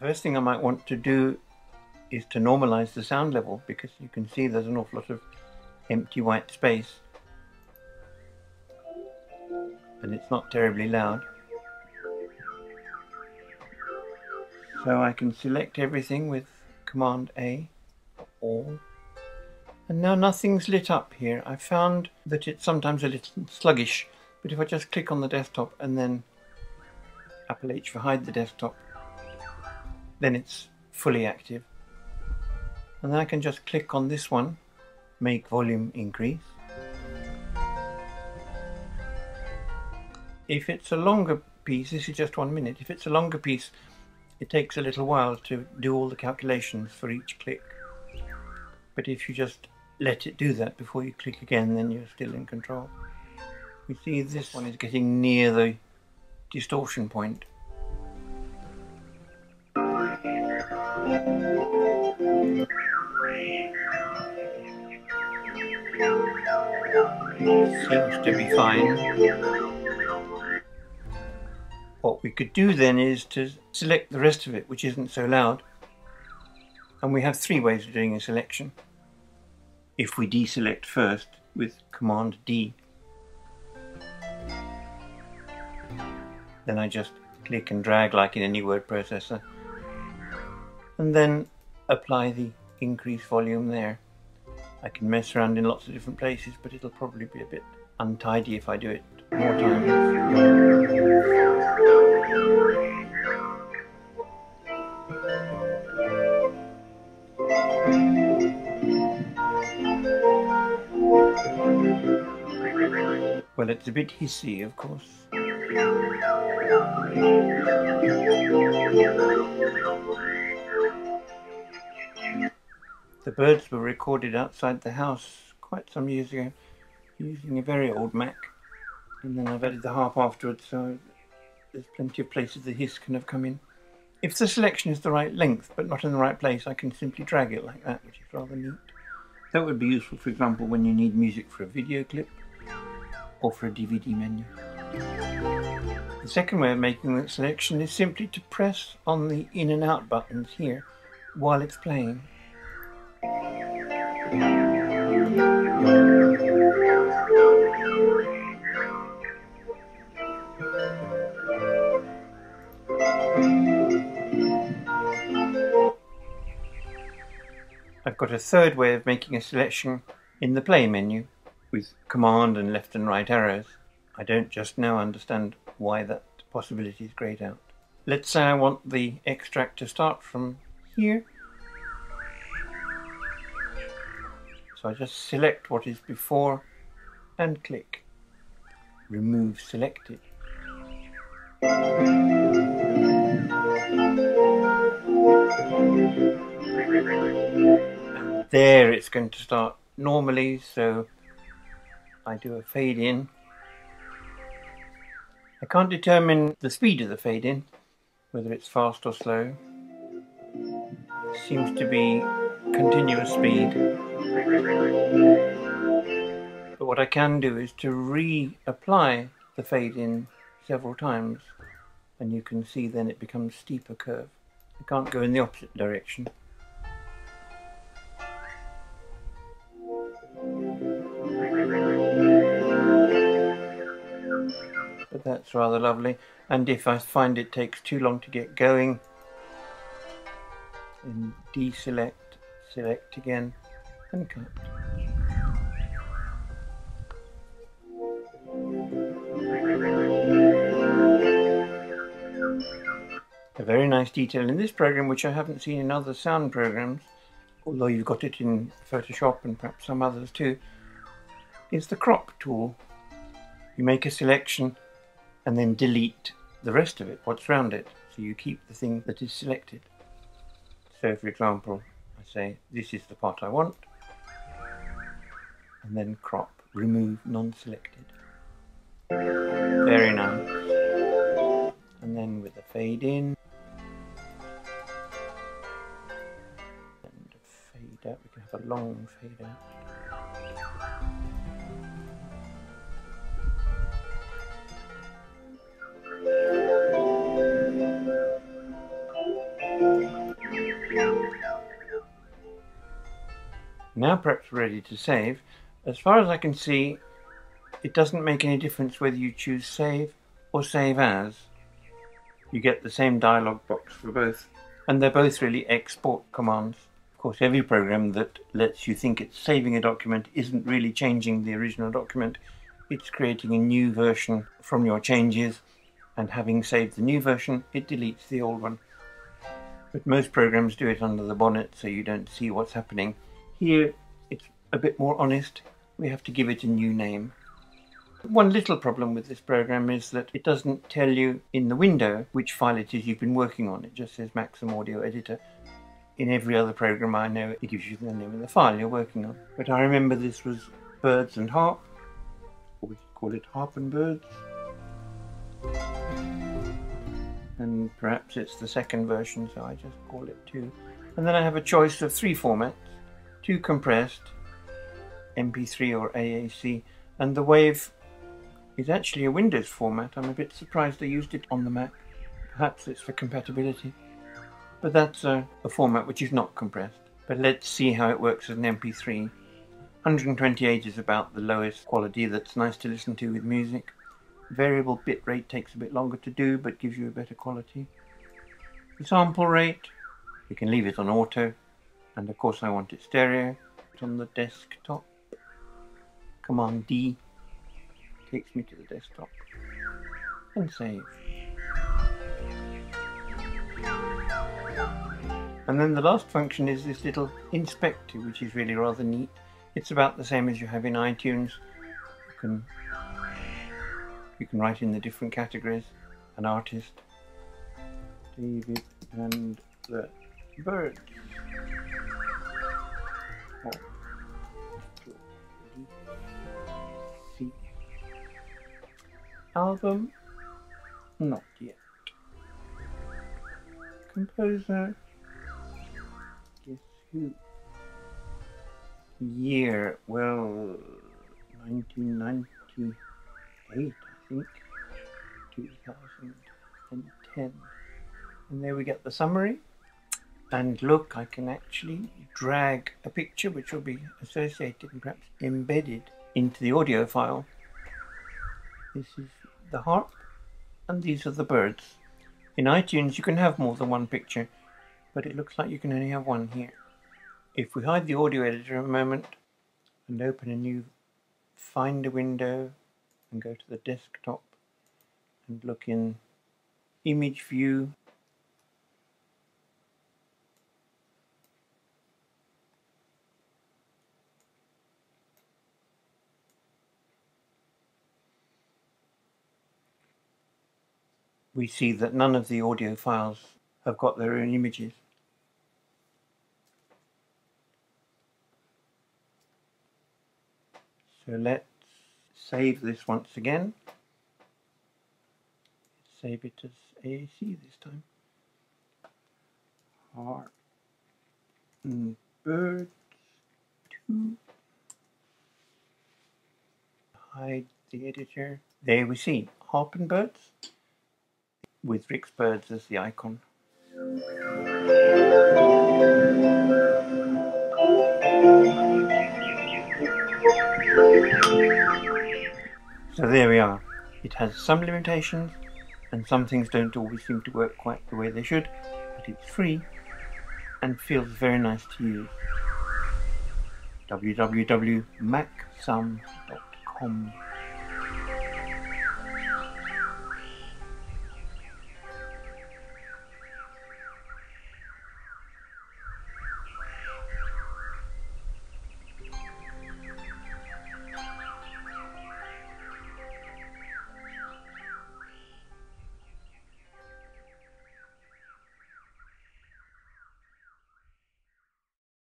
first thing I might want to do is to normalize the sound level because you can see there's an awful lot of empty white space and it's not terribly loud. So I can select everything with Command A, all. And now nothing's lit up here. I found that it's sometimes a little sluggish, but if I just click on the desktop and then Apple H for hide the desktop, then it's fully active. And then I can just click on this one, make volume increase. If it's a longer piece, this is just one minute, if it's a longer piece, it takes a little while to do all the calculations for each click. But if you just let it do that before you click again, then you're still in control. We see this one is getting near the distortion point. Seems to be fine. What we could do then is to select the rest of it, which isn't so loud. And we have three ways of doing a selection. If we deselect first with Command D, then I just click and drag like in any word processor and then apply the increase volume there. I can mess around in lots of different places, but it'll probably be a bit untidy if I do it more times. Well, it's a bit hissy, of course. The birds were recorded outside the house quite some years ago using a very old Mac. And then I've added the harp afterwards, so there's plenty of places the hiss can have come in. If the selection is the right length but not in the right place, I can simply drag it like that, which is rather neat. That would be useful, for example, when you need music for a video clip or for a DVD menu. The second way of making that selection is simply to press on the in and out buttons here while it's playing. I've got a third way of making a selection in the play menu with command and left and right arrows. I don't just now understand why that possibility is grayed out. Let's say I want the extract to start from here So I just select what is before and click remove selected. And there it's going to start normally so I do a fade in. I can't determine the speed of the fade in, whether it's fast or slow. It seems to be continuous speed. But what I can do is to reapply the fade in several times and you can see then it becomes steeper curve. I can't go in the opposite direction. But that's rather lovely and if I find it takes too long to get going then deselect select again cut. A very nice detail in this program which I haven't seen in other sound programs, although you've got it in Photoshop and perhaps some others too, is the crop tool. You make a selection and then delete the rest of it, what's around it, so you keep the thing that is selected. So for example, I say this is the part I want and then crop, remove non-selected. Very nice. And then with a the fade in, and fade out, we can have a long fade out. Now perhaps ready to save, as far as I can see, it doesn't make any difference whether you choose save or save as. You get the same dialog box for both, and they're both really export commands. Of course, every program that lets you think it's saving a document isn't really changing the original document. It's creating a new version from your changes, and having saved the new version, it deletes the old one. But most programs do it under the bonnet so you don't see what's happening. Here, a bit more honest. We have to give it a new name. One little problem with this program is that it doesn't tell you in the window which file it is you've been working on. It just says MacSome Audio Editor. In every other program I know, it gives you the name of the file you're working on. But I remember this was Birds and Harp, or we could call it Harp and Birds. And perhaps it's the second version, so I just call it 2. And then I have a choice of three formats, two compressed, MP3 or AAC, and the WAVE is actually a Windows format. I'm a bit surprised they used it on the Mac. Perhaps it's for compatibility. But that's a, a format which is not compressed. But let's see how it works as an MP3. 128 is about the lowest quality that's nice to listen to with music. Variable bit rate takes a bit longer to do but gives you a better quality. The sample rate, we can leave it on auto. And of course I want it stereo. It's on the desktop. Command D takes me to the desktop and save. And then the last function is this little inspector, which is really rather neat. It's about the same as you have in iTunes. You can you can write in the different categories, an artist, David and the bird. Oh. Album? Not yet. Composer? Guess who? Year? Well, 1998, I think. 2010. And there we get the summary. And look, I can actually drag a picture which will be associated and perhaps embedded into the audio file. This is the harp, and these are the birds. In iTunes you can have more than one picture, but it looks like you can only have one here. If we hide the audio editor a moment and open a new Finder window and go to the desktop and look in image view we see that none of the audio files have got their own images. So let's save this once again. Save it as AAC this time. Harp and birds two. Hide the editor. There we see harp and birds with Rick's birds as the icon. So there we are. It has some limitations and some things don't always seem to work quite the way they should, but it's free and feels very nice to use. www.macsome.com